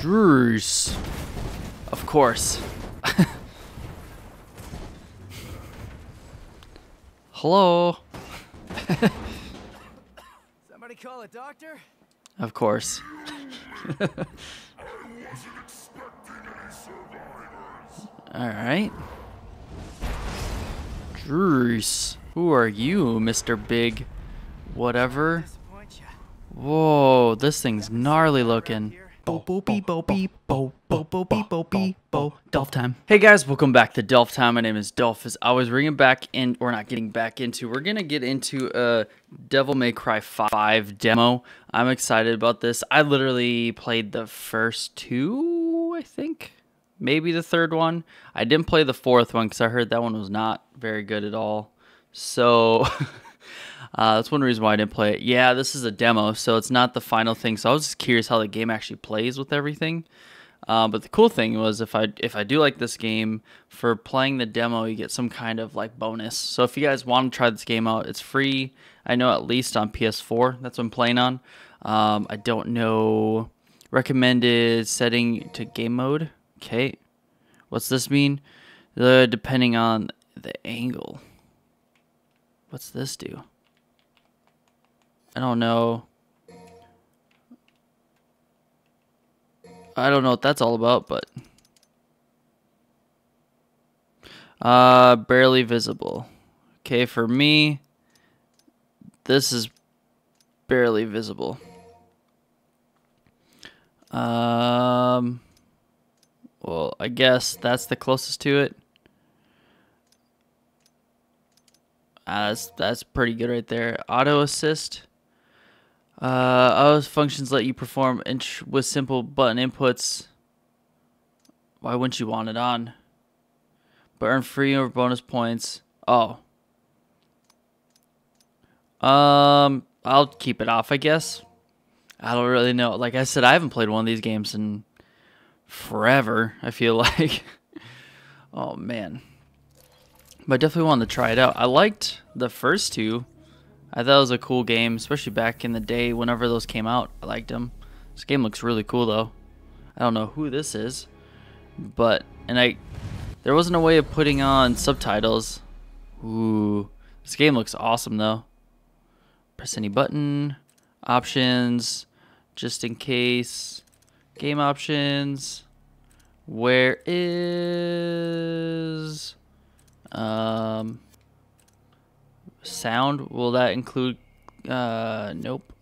Jeez. Of course. Hello. Somebody call a doctor? Of course. Alright. Jeez. Who are you, Mr. Big whatever? Whoa, this thing's gnarly looking. Dolph time. Hey guys, welcome back to Dolph time. My name is Dolph. As I was bringing back in, we're not getting back into. We're gonna get into a Devil May Cry 5 demo. I'm excited about this. I literally played the first two, I think, maybe the third one. I didn't play the fourth one because I heard that one was not very good at all. So. Uh, that's one reason why I didn't play it. Yeah, this is a demo, so it's not the final thing. So I was just curious how the game actually plays with everything. Uh, but the cool thing was if I if I do like this game for playing the demo, you get some kind of like bonus. So if you guys want to try this game out, it's free. I know at least on PS4. That's what I'm playing on. Um, I don't know recommended setting to game mode. Okay, what's this mean? The depending on the angle. What's this do? I don't know. I don't know what that's all about, but uh barely visible. Okay, for me this is barely visible. Um well, I guess that's the closest to it. Uh, that's that's pretty good right there. Auto assist. Uh, auto functions let you perform int- with simple button inputs. Why wouldn't you want it on? But earn free or bonus points. Oh. Um, I'll keep it off, I guess. I don't really know. Like I said, I haven't played one of these games in forever. I feel like. oh man. But I definitely wanted to try it out. I liked the first two. I thought it was a cool game, especially back in the day whenever those came out. I liked them. This game looks really cool though. I don't know who this is, but and I there wasn't a way of putting on subtitles. Ooh, this game looks awesome though. Press any button, options, just in case, game options. Where is um, sound, will that include, uh, nope.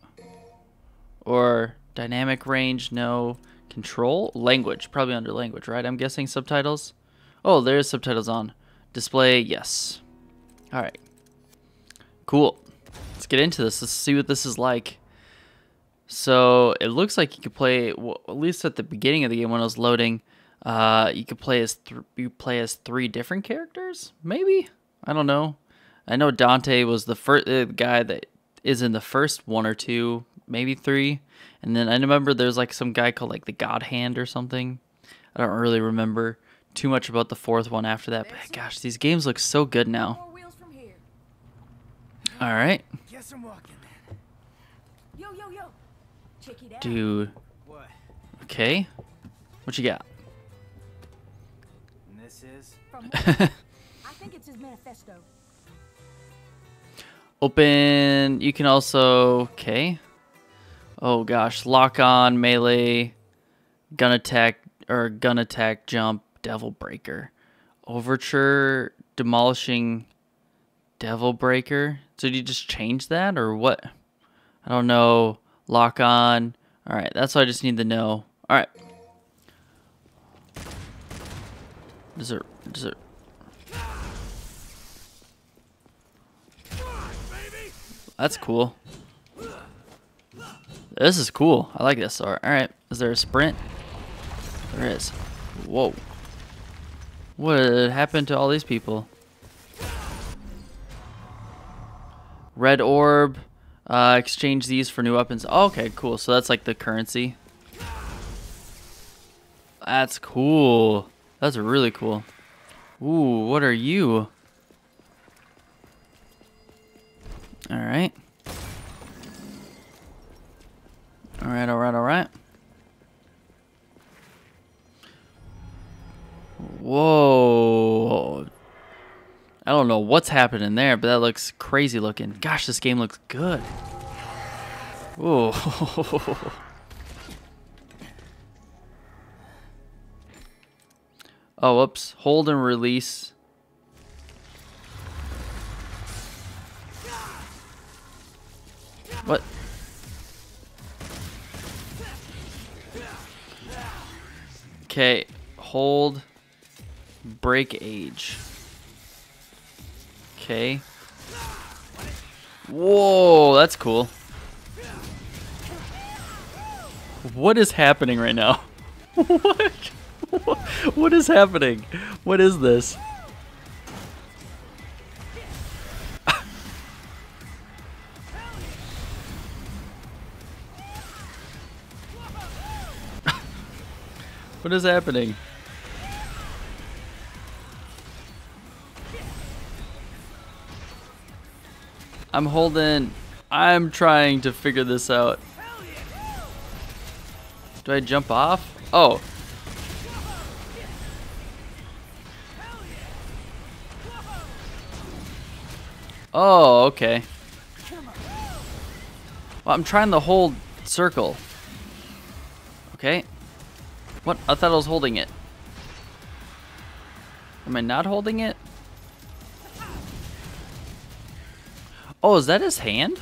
Or dynamic range, no. Control, language, probably under language, right? I'm guessing subtitles. Oh, there's subtitles on. Display, yes. All right. Cool. Let's get into this. Let's see what this is like. So it looks like you could play, well, at least at the beginning of the game when I was loading, uh, you could play as you play as three different characters, maybe. I don't know. I know Dante was the first uh, guy that is in the first one or two, maybe three, and then I remember there's like some guy called like the God Hand or something. I don't really remember too much about the fourth one after that. But gosh, these games look so good now. Four wheels from here. All right, Guess I'm walking then. Yo, yo, yo. Check it out. dude. What? Okay, what you got? And this is? From? I think it's his manifesto. Open. You can also. Okay. Oh gosh. Lock on, melee, gun attack, or gun attack, jump, devil breaker. Overture, demolishing, devil breaker. So do you just change that or what? I don't know. Lock on. Alright, that's what I just need to know. Alright. Does it. Does it. That's cool. This is cool. I like this. Art. All right. Is there a sprint? There is. Whoa. What happened to all these people? Red orb. Uh, exchange these for new weapons. Oh, okay, cool. So that's like the currency. That's cool. That's really cool. Ooh, what are you? Alright. Alright, alright, alright. Whoa. I don't know what's happening there, but that looks crazy looking. Gosh, this game looks good. Oh. oh, whoops! Hold and release What? Okay, hold, break age. Okay. Whoa, that's cool. What is happening right now? what? What is happening? What is this? What is happening? I'm holding. I'm trying to figure this out. Do I jump off? Oh. Oh, okay. Well, I'm trying to hold circle. Okay. What? I thought I was holding it. Am I not holding it? Oh, is that his hand?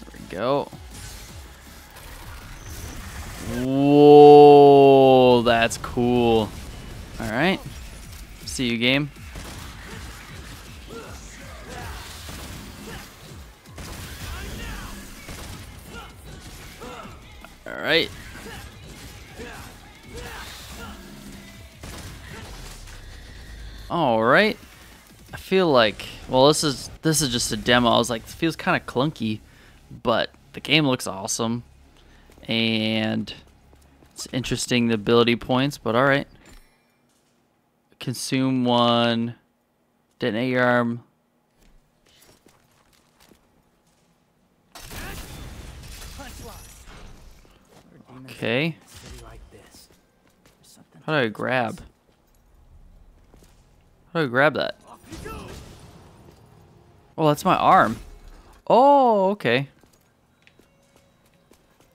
There we go. Whoa, that's cool. All right. See you, game. All right. All right. I feel like well, this is this is just a demo. I was like, feels kind of clunky, but the game looks awesome, and it's interesting the ability points. But all right. Consume one. Detonate your arm. Okay. How do I grab? How do I grab that? Oh, that's my arm. Oh, okay.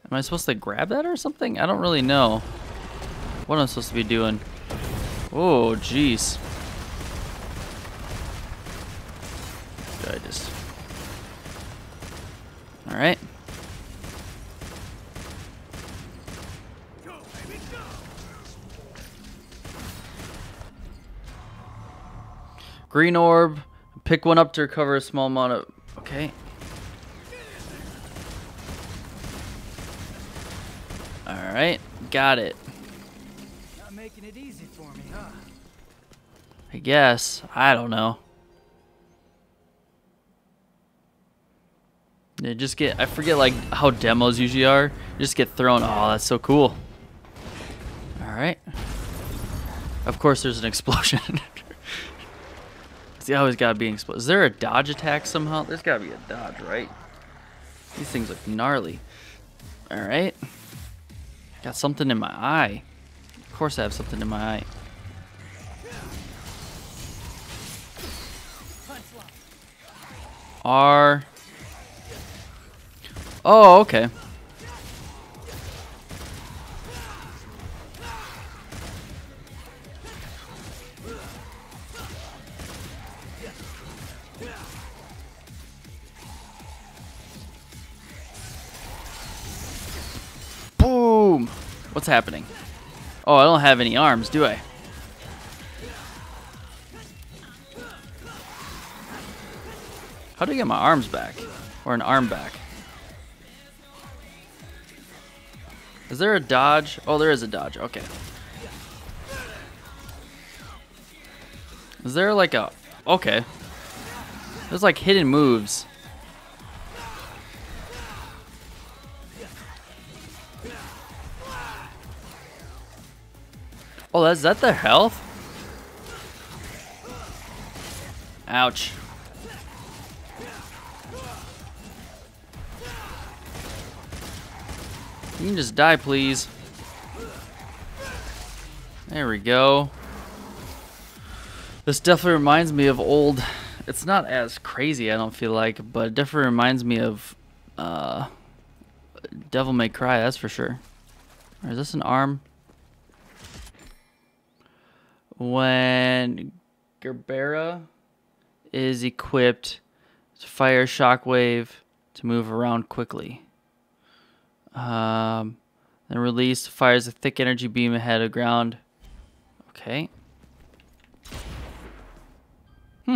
Am I supposed to grab that or something? I don't really know what I'm supposed to be doing. Oh, jeez. I just... Alright. Green orb. Pick one up to recover a small amount of... Okay. Alright. Got it. Not making it easy for me, huh? I guess. I don't know. Yeah, just get... I forget, like, how demos usually are. Just get thrown. Oh, that's so cool. Alright. Of course there's an explosion. Always gotta be explode. Is there a dodge attack somehow? There's gotta be a dodge, right? These things look gnarly. Alright. Got something in my eye. Of course I have something in my eye. R. Oh, okay. Boom! What's happening? Oh, I don't have any arms, do I? How do I get my arms back? Or an arm back? Is there a dodge? Oh, there is a dodge. Okay. Is there like a... Okay. There's like hidden moves. Oh, is that their health? Ouch. You can just die, please. There we go. This definitely reminds me of old. It's not as crazy, I don't feel like, but it definitely reminds me of uh, Devil May Cry, that's for sure. Or is this an arm? When Gerbera is equipped to fire shockwave to move around quickly. Um, then release fires a thick energy beam ahead of ground. Okay. Hmm.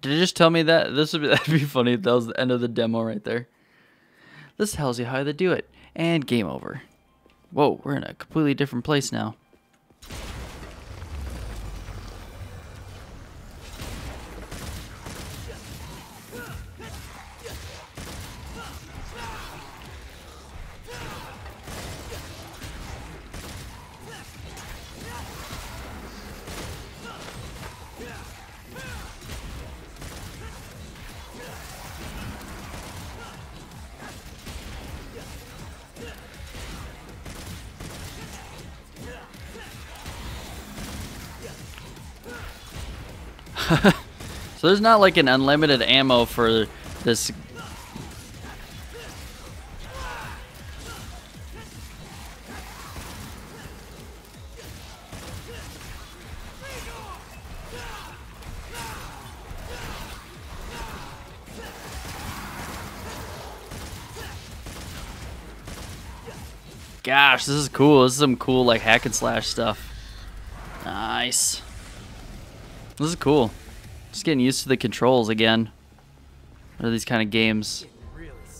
Did it just tell me that? This would be, that'd be funny if that was the end of the demo right there. This tells you how to do it. And game over. Whoa, we're in a completely different place now. so there's not like an unlimited ammo for this. Gosh, this is cool. This is some cool like hack and slash stuff. Nice. This is cool. Just getting used to the controls again. Or these kind of games.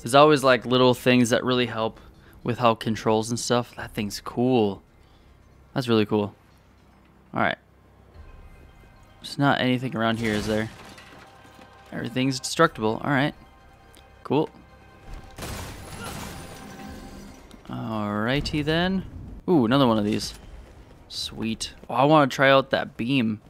There's always like little things that really help with how controls and stuff. That thing's cool. That's really cool. Alright. There's not anything around here, is there? Everything's destructible. Alright. Cool. Alrighty then. Ooh, another one of these. Sweet. Oh, I want to try out that beam.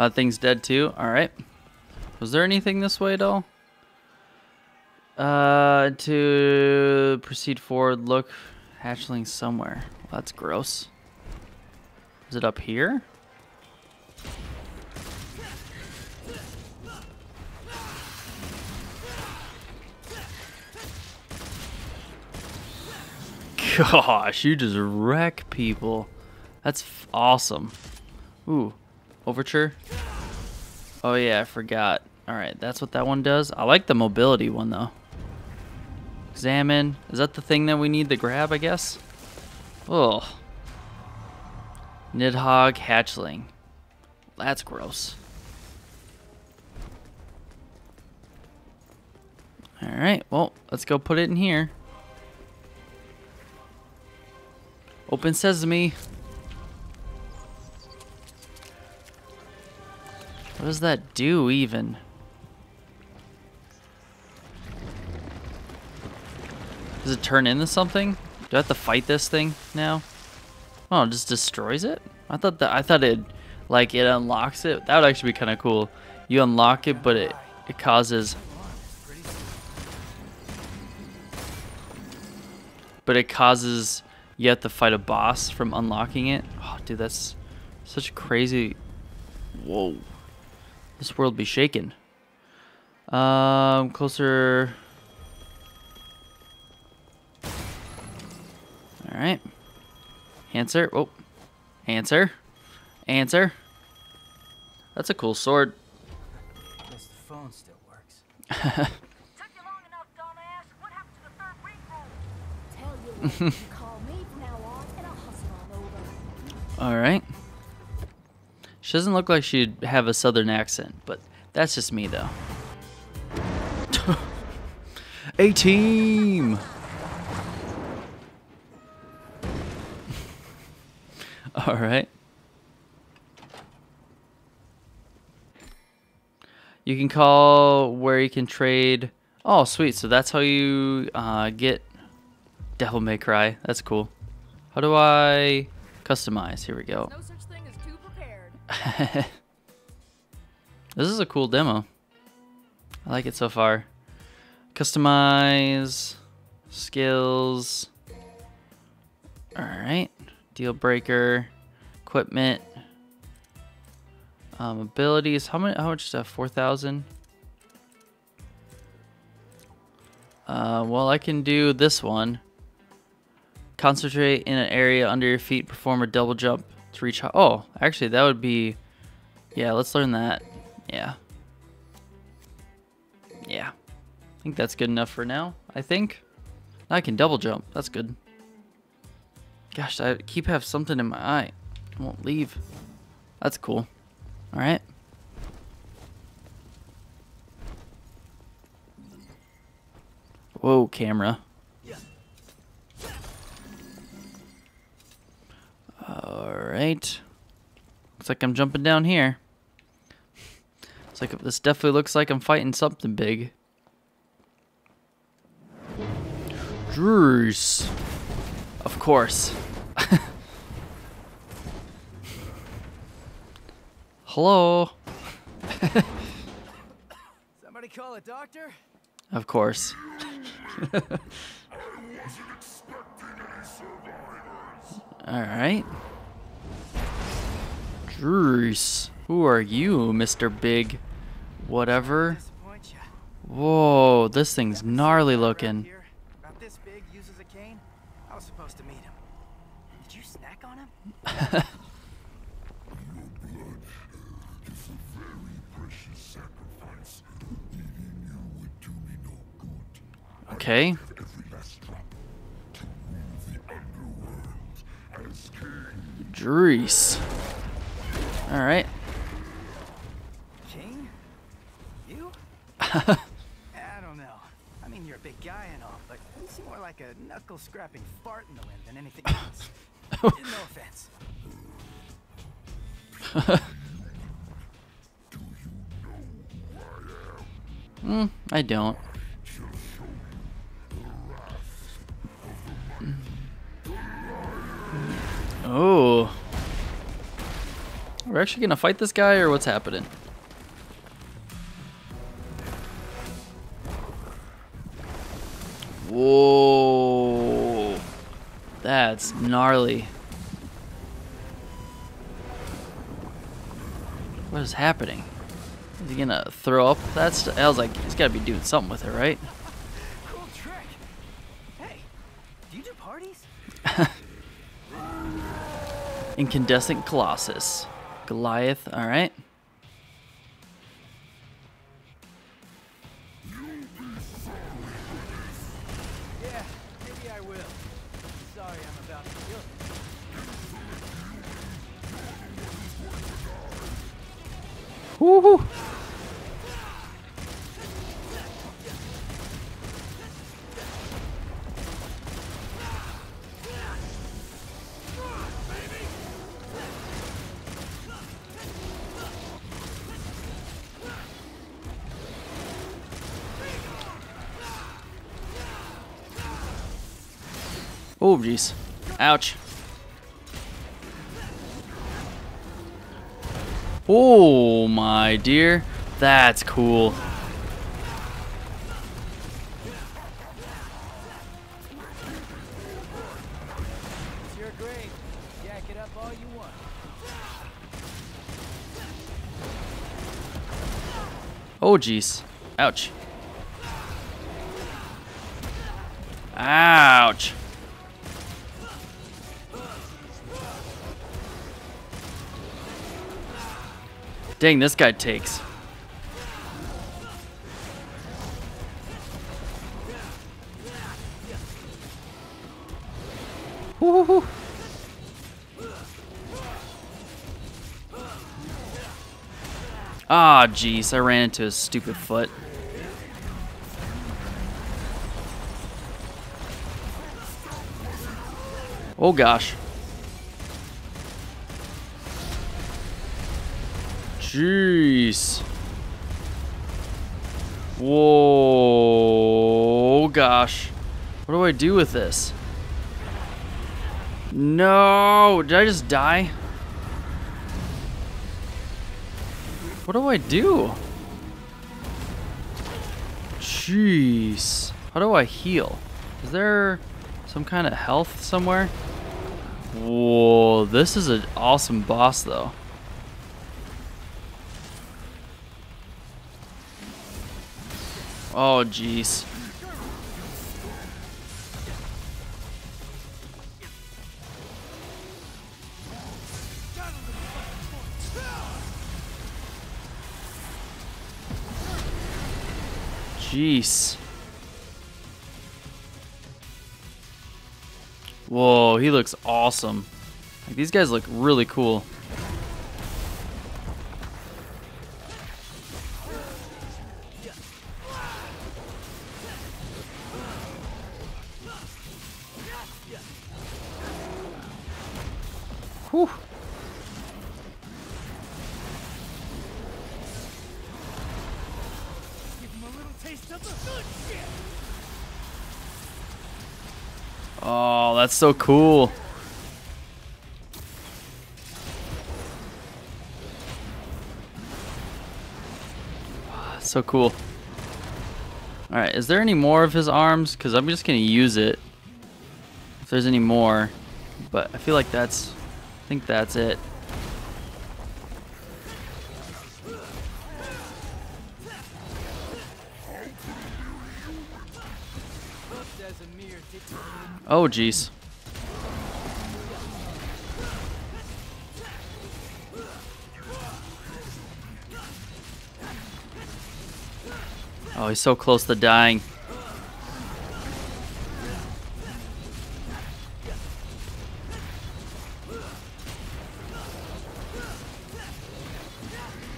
That thing's dead too. Alright. Was there anything this way at all? Uh, to proceed forward, look. Hatchling somewhere. Well, that's gross. Is it up here? Gosh, you just wreck people. That's awesome. Ooh, Overture? Oh yeah, I forgot. Alright, that's what that one does. I like the mobility one though. Examine. Is that the thing that we need to grab, I guess? Oh. Nidhogg hatchling. That's gross. Alright, well, let's go put it in here. Open sesame. What does that do even? Does it turn into something? Do I have to fight this thing now? Oh, it just destroys it? I thought that I thought it like it unlocks it. That would actually be kind of cool. You unlock it, but it it causes but it causes you have to fight a boss from unlocking it. Oh, dude, that's such crazy. Whoa. This world be shaken. Um, closer. All right. Answer. Oh, answer. Answer. That's a cool sword. Guess the phone still works. Took you long enough, dumbass. What happened to the third ring roll? Tell you what, you call me from now on, and I'll hustle on over. All right. She doesn't look like she'd have a southern accent, but that's just me though. a team! Alright. You can call where you can trade. Oh, sweet. So that's how you uh, get Devil May Cry. That's cool. How do I customize? Here we go. this is a cool demo. I like it so far. Customize skills. All right. Devil Breaker, equipment, um, abilities. How many? How much stuff? Four thousand. Uh, well, I can do this one. Concentrate in an area under your feet. Perform a double jump to reach. Oh, actually, that would be. Yeah, let's learn that. Yeah. Yeah. I think that's good enough for now. I think. I can double jump. That's good. Gosh, I keep have something in my eye. It won't leave. That's cool. Alright. Whoa, camera. Alright. Looks like I'm jumping down here. It's like this definitely looks like I'm fighting something big. Druce. Of course. Hello. Somebody call a doctor? Of course. All right. Druce. Who are you, Mr. Big? Whatever. Whoa, this thing's gnarly looking. About this big, uses a cane. I was supposed to meet him. Did you snack on him? Okay. Druce. All right. King? You? I don't know. I mean, you're a big guy and all, but you seem more like a knuckle-scrapping fart in the wind than anything else. no offense. Hmm, I don't. We're actually gonna fight this guy, or what's happening? Whoa. That's gnarly. What is happening? Is he gonna throw up? That's I was like, he's gotta be doing something with it, right? Cool trick. Hey, do you do parties? Incandescent Colossus. Goliath, alright. Yeah, Oh, jeez. Ouch. Oh, my dear. That's cool. Oh, jeez. Ouch. Ouch. Dang, this guy takes. Woo-hoo-hoo. Ah, jeez, I ran into his stupid foot. Oh gosh. Jeez. Whoa, gosh. What do I do with this? No, did I just die? What do I do? Jeez. How do I heal? Is there some kind of health somewhere? Whoa, this is an awesome boss though. Oh, jeez. Jeez. Whoa, he looks awesome. Like, these guys look really cool. So cool. So cool. Alright, is there any more of his arms? Because I'm just going to use it. If there's any more. But I feel like that's... I think that's it. Oh, jeez. Oh, he's so close to dying.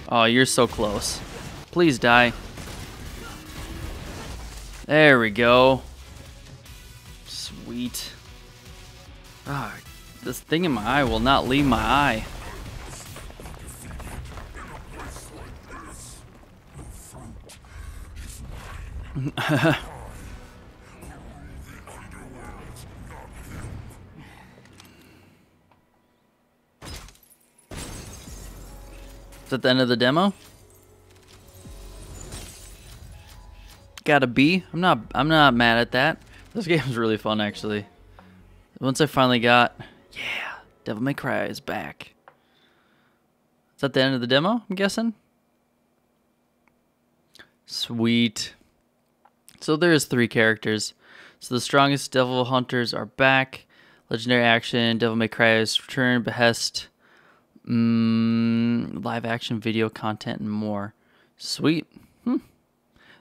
Oh, you're so close. Please die. There we go. Sweet. Ah, this thing in my eye will not leave my eye. Is that the end of the demo? Got a B. I'm not I'm not mad at that. This game game's really fun actually. Once I finally got yeah, Devil May Cry is back. Is that the end of the demo, I'm guessing? Sweet. So there's three characters. So the strongest devil hunters are back. Legendary action, Devil May Cry's return, behest, mm, live action video content, and more. Sweet. Hmm.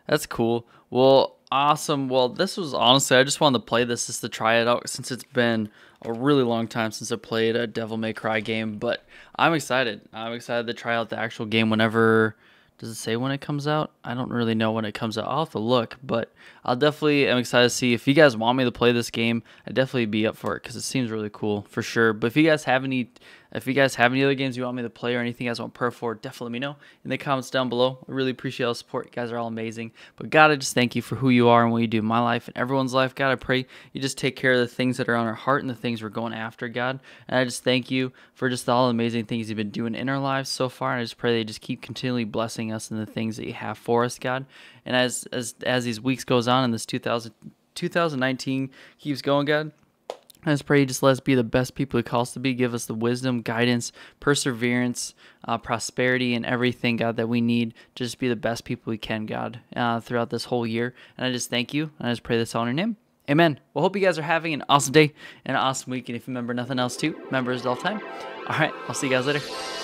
That's cool. Well, awesome. Well, this was honestly, I just wanted to play this just to try it out since it's been a really long time since I played a Devil May Cry game. But I'm excited. I'm excited to try out the actual game whenever. Does it say when it comes out? I don't really know when it comes out. I'll have to look, but I'll definitely am excited to see if you guys want me to play this game. I'd definitely be up for it because it seems really cool for sure. But if you guys have any if you guys have any other games you want me to play or anything you guys want per for, definitely let me know in the comments down below. I really appreciate all the support. You guys are all amazing. But God, I just thank you for who you are and what you do in my life and everyone's life. God, I pray you just take care of the things that are on our heart and the things we're going after, God. And I just thank you for just all the amazing things you've been doing in our lives so far. And I just pray you just keep continually blessing us in the things that you have for us, God. And as as as these weeks goes on and this 2000, 2019 keeps going, God, I just pray you just let us be the best people He calls to be. Give us the wisdom, guidance, perseverance, uh, prosperity, and everything, God, that we need to just be the best people we can, God, uh, throughout this whole year. And I just thank you. And I just pray this all in your name. Amen. Well, hope you guys are having an awesome day and an awesome week. And if you remember nothing else, too, remember it's all time. All right. I'll see you guys later.